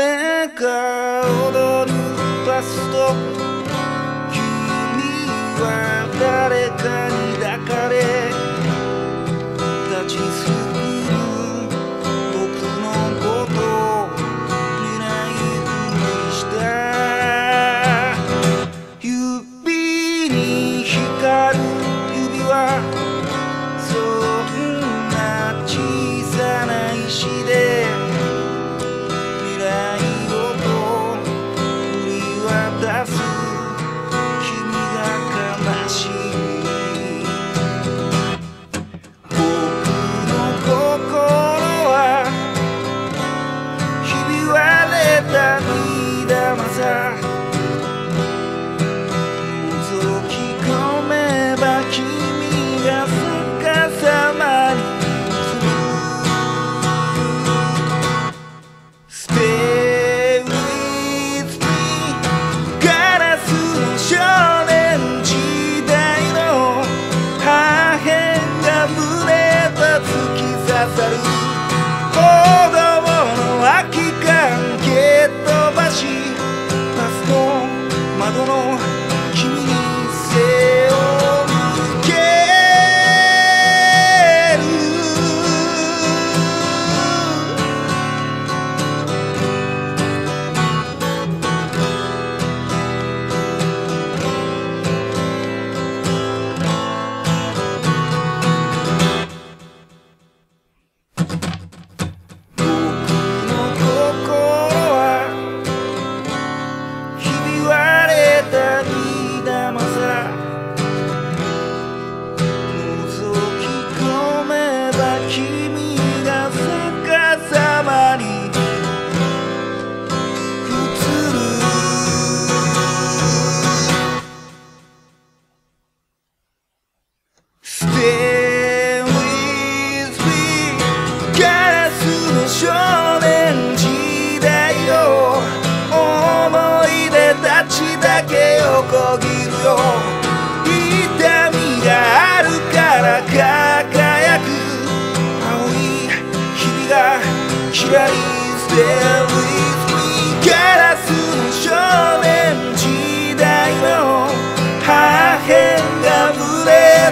夢が踊るバスと君は誰かに oh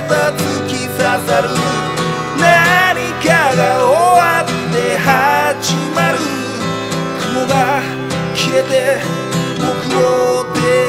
た突き刺さる。何かが終わって始まる。雲が消えて僕を出